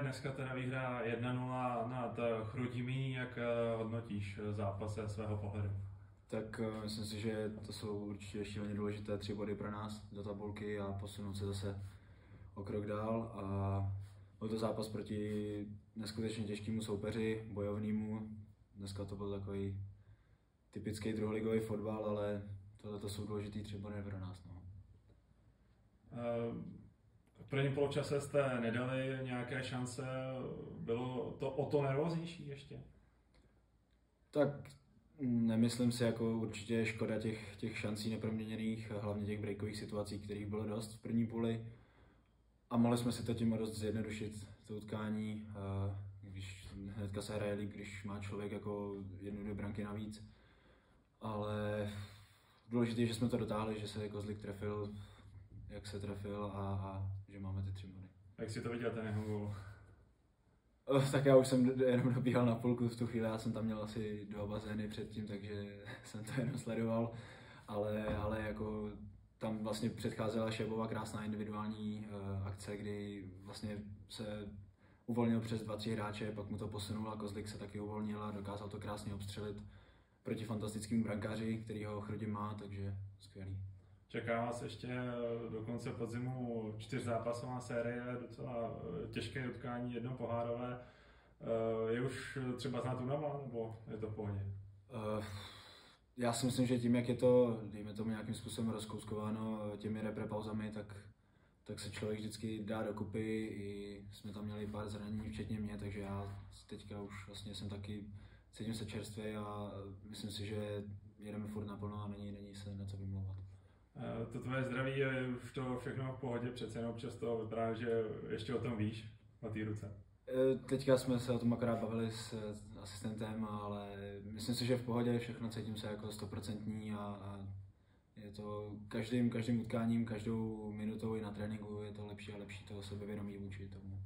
dneska teda výhra 1-0 nad Chrudimí, jak hodnotíš zápas ze svého pohledu? Tak myslím si, že to jsou určitě šíleně důležité tři body pro nás do tabulky a posunout se zase o krok dál. A byl to zápas proti neskutečně těžkému soupeři, bojovnému. Dneska to byl takový typický druholigový fotbal, ale tohle to jsou důležitý tři body pro nás. No. Prvním poločase jste nedali nějaké šance, bylo to o to nervóznější ještě? Tak nemyslím si, jako určitě škoda těch, těch šancí neproměněných, hlavně těch breakových situací, kterých bylo dost v první půli. A mohli jsme si to tím dost zjednodušit, to utkání, když hnedka se hraje líp, když má člověk jako jednu, dvě branky navíc. Ale důležité je, že jsme to dotáhli, že se Kozlik trefil, jak se trefil a, a že máme ty tři body. Jak si to viděl ten jeho gol? Tak já už jsem jenom dobíhal na půlku v tu chvíli, já jsem tam měl asi dva bazény předtím, takže jsem to jenom sledoval, ale, ale jako tam vlastně předcházela Šebova krásná individuální uh, akce, kdy vlastně se uvolnil přes dva, tři hráče, pak mu to posunul a Kozlik se taky uvolnil a dokázal to krásně obstřelit proti fantastickému brankáři, který ho Chrudim má, takže skvělý. Čeká vás ještě do konce podzimu čtyřzápasová série, docela eh, těžké utkání, jedno pohárové. Eh, je už třeba znát únava, nebo je to v pohodě? Já si myslím, že tím, jak je to, dejme tomu nějakým způsobem rozkouskováno těmi reprepauzami, tak, tak se člověk vždycky dá dokupy. I jsme tam měli pár zranění, včetně mě, takže já teďka už vlastně jsem taky, cítím se čerstvě a myslím si, že jedeme furt naplno a není, není se na co vymlouvat. Eh, to tvoje zdraví je už to všechno v pohodě, přece jenom často vypadá, že ještě o tom víš, o té ruce. Eh, teďka jsme se o tom akorát bavili s asistentem, ale myslím si, že v pohodě všechno cítím se jako stoprocentní a, a je to každým, každým utkáním, každou minutou i na tréninku je to lepší a lepší to sebevědomí vůči tomu